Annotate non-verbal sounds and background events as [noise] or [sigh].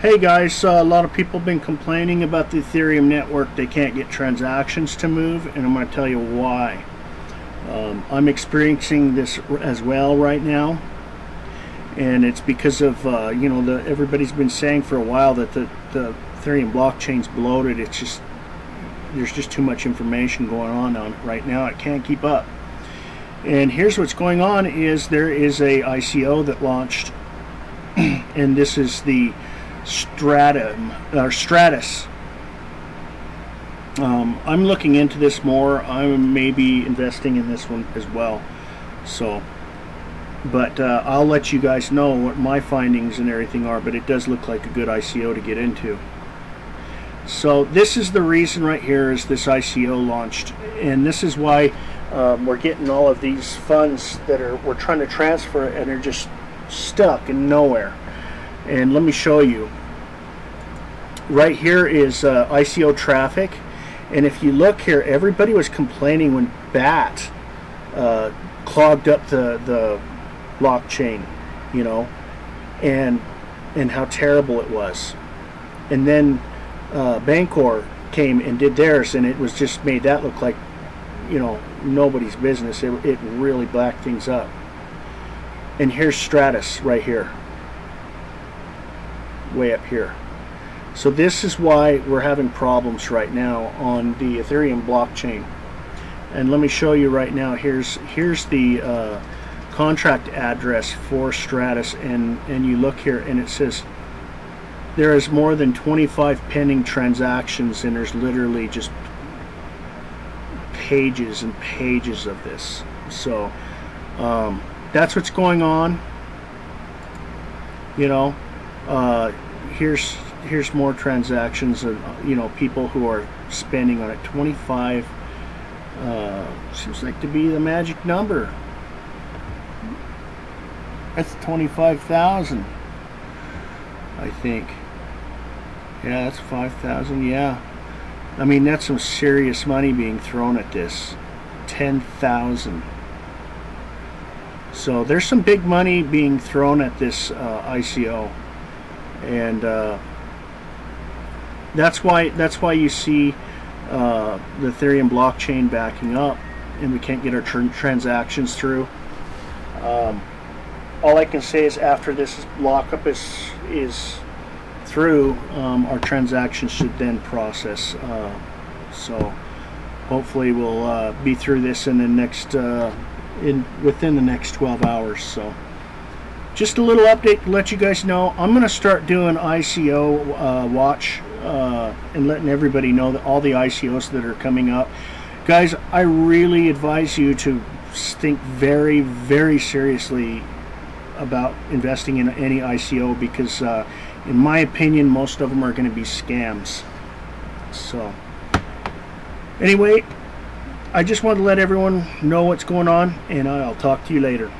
Hey guys, uh, a lot of people have been complaining about the Ethereum network. They can't get transactions to move, and I'm going to tell you why. Um, I'm experiencing this as well right now, and it's because of uh, you know the everybody's been saying for a while that the the Ethereum blockchain's bloated. It's just there's just too much information going on on right now. It can't keep up. And here's what's going on: is there is a ICO that launched, [clears throat] and this is the stratum or stratus. Um, I'm looking into this more. I may be investing in this one as well. So but uh, I'll let you guys know what my findings and everything are but it does look like a good ICO to get into. So this is the reason right here is this ICO launched and this is why um, we're getting all of these funds that are we're trying to transfer and are just stuck in nowhere and let me show you. Right here is uh, ICO traffic. And if you look here everybody was complaining when BAT uh, clogged up the the blockchain you know and and how terrible it was. And then uh, Bancor came and did theirs and it was just made that look like you know nobody's business. It, it really blacked things up. And here's Stratus right here way up here. So this is why we're having problems right now on the Ethereum blockchain. And let me show you right now. Here's here's the uh, contract address for Stratus, and and you look here, and it says there is more than 25 pending transactions, and there's literally just pages and pages of this. So um, that's what's going on. You know, uh, here's here's more transactions of you know people who are spending on it. 25 uh, seems like to be the magic number. That's 25,000 I think. Yeah that's 5,000 yeah. I mean that's some serious money being thrown at this. 10,000 so there's some big money being thrown at this uh, ICO and uh, that's why that's why you see uh, the Ethereum blockchain backing up and we can't get our tr transactions through. Um, all I can say is after this lockup is is through um, our transactions should then process uh, so hopefully we'll uh, be through this in the next uh, in within the next 12 hours so just a little update to let you guys know I'm gonna start doing ICO uh, watch uh, and letting everybody know that all the ICOs that are coming up. Guys I really advise you to think very very seriously about investing in any ICO because uh, in my opinion most of them are going to be scams. So anyway I just want to let everyone know what's going on and I'll talk to you later